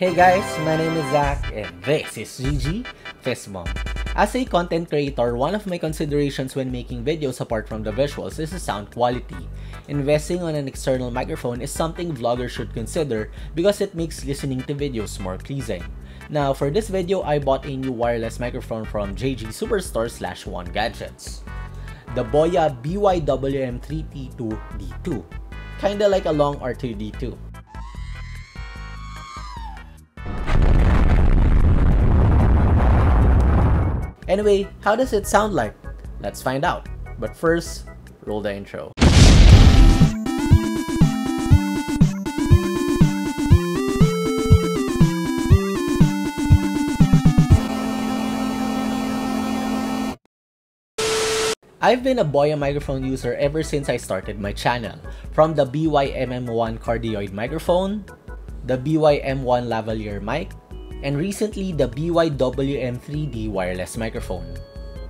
Hey guys, my name is Zach and this is GG Fistbump. As a content creator, one of my considerations when making videos apart from the visuals is the sound quality. Investing on an external microphone is something vloggers should consider because it makes listening to videos more pleasing. Now, for this video, I bought a new wireless microphone from JG Superstore slash One Gadgets. The Boya BYWM3T2D2. Kinda like a long R2D2. Anyway, how does it sound like? Let's find out. But first, roll the intro. I've been a Boya microphone user ever since I started my channel. From the BYMM1 cardioid microphone, the BYM1 lavalier mic, and recently the BYWM3D wireless microphone.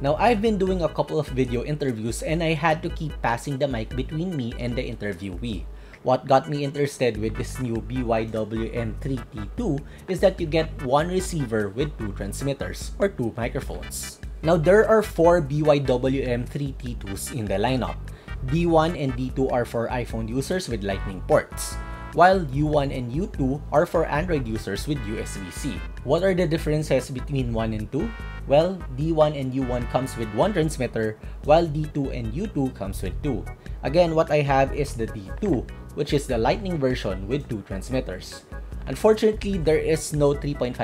Now I've been doing a couple of video interviews and I had to keep passing the mic between me and the interviewee. What got me interested with this new BYWM3T2 is that you get one receiver with two transmitters or two microphones. Now there are four BYWM3T2s in the lineup. D1 and D2 are for iPhone users with lightning ports while U1 and U2 are for Android users with USB-C. What are the differences between 1 and 2? Well, D1 and U1 comes with one transmitter, while D2 and U2 comes with two. Again, what I have is the D2, which is the lightning version with two transmitters. Unfortunately, there is no 3.5mm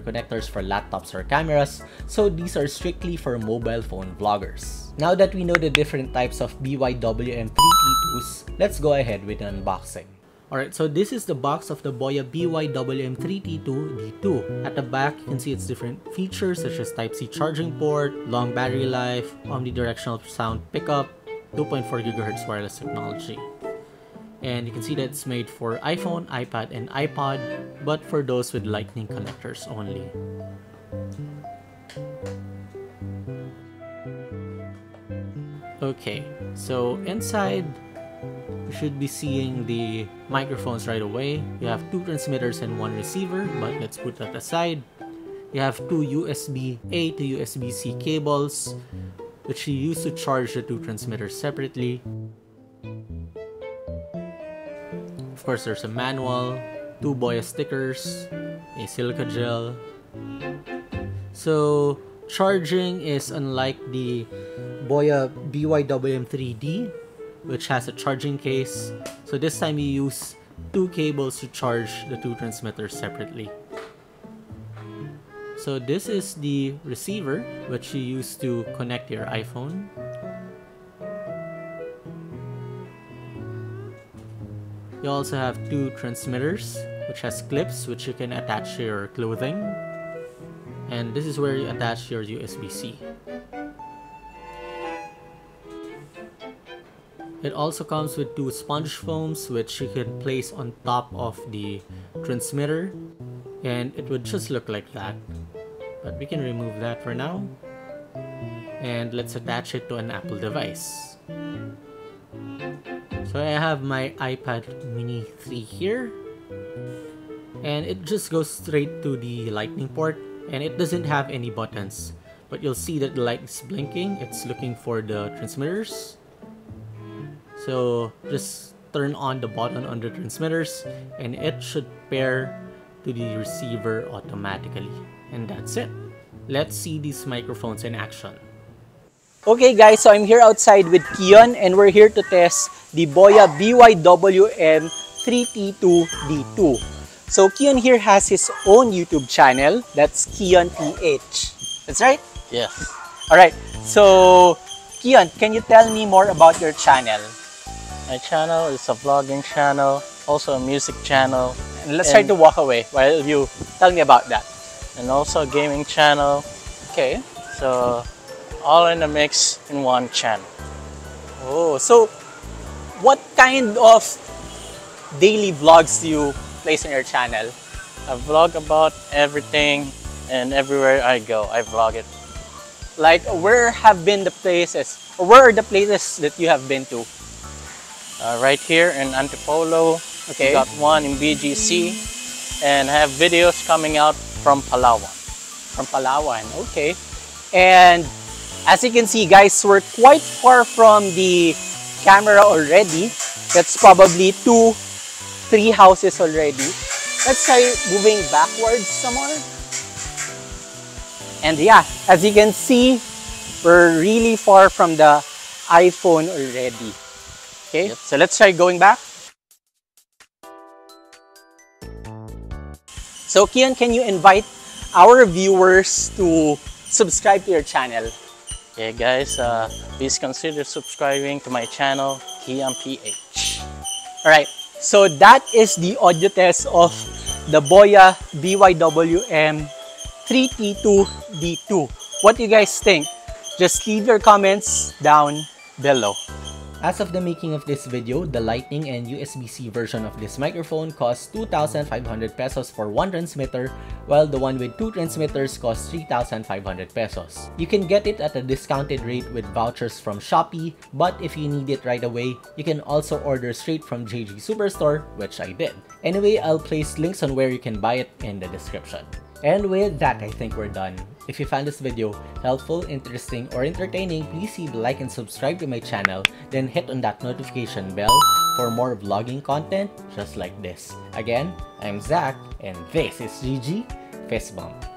connectors for laptops or cameras, so these are strictly for mobile phone vloggers. Now that we know the different types of BYWM3T2s, let's go ahead with an unboxing. Alright, so this is the box of the Boya BYWM3T2D2. At the back, you can see its different features such as Type-C charging port, long battery life, omnidirectional sound pickup, 2.4 GHz wireless technology. And you can see that it's made for iPhone, iPad, and iPod, but for those with lightning connectors only. Okay, so inside you should be seeing the microphones right away. You have two transmitters and one receiver, but let's put that aside. You have two USB-A to USB-C cables, which you use to charge the two transmitters separately. Of course, there's a manual, two Boya stickers, a silica gel. So, charging is unlike the Boya BYWM3D, which has a charging case. So this time you use two cables to charge the two transmitters separately. So this is the receiver which you use to connect your iPhone. You also have two transmitters which has clips which you can attach to your clothing. And this is where you attach your USB-C. It also comes with two sponge foams which you can place on top of the transmitter and it would just look like that. But we can remove that for now. And let's attach it to an Apple device. So I have my iPad mini 3 here. And it just goes straight to the lightning port and it doesn't have any buttons. But you'll see that the light is blinking. It's looking for the transmitters so just turn on the button on the transmitters and it should pair to the receiver automatically. And that's it. Let's see these microphones in action. Okay guys, so I'm here outside with Kion and we're here to test the Boya BYWM 3T2D2. So Kion here has his own YouTube channel, that's Kion PH. That's right? Yes. Alright, so Kion, can you tell me more about your channel? My channel is a vlogging channel, also a music channel. And let's and, try to walk away while you tell me about that. And also a gaming channel. Okay. So all in a mix in one channel. Oh, so what kind of daily vlogs do you place on your channel? I vlog about everything and everywhere I go, I vlog it. Like where have been the places, or where are the places that you have been to? Uh, right here in Antipolo. Okay. We got one in BGC. and I have videos coming out from Palawan. From Palawan, okay. And as you can see guys, we're quite far from the camera already. That's probably two, three houses already. Let's try moving backwards some more. And yeah, as you can see, we're really far from the iPhone already. Okay, Yep. so let's try going back. So Kian, can you invite our viewers to subscribe to your channel? Okay guys, uh, please consider subscribing to my channel, Kian PH. Alright, so that is the audio test of the Boya BYWM 3T2D2. What do you guys think? Just leave your comments down below. As of the making of this video, the Lightning and USB-C version of this microphone costs 2,500 pesos for one transmitter, while the one with two transmitters costs 3,500 pesos. You can get it at a discounted rate with vouchers from Shopee, but if you need it right away, you can also order straight from JG Superstore, which I did. Anyway, I'll place links on where you can buy it in the description. And with that, I think we're done. If you found this video helpful, interesting, or entertaining, please hit like and subscribe to my channel, then hit on that notification bell for more vlogging content just like this. Again, I'm Zach, and this is GG Fist Bump.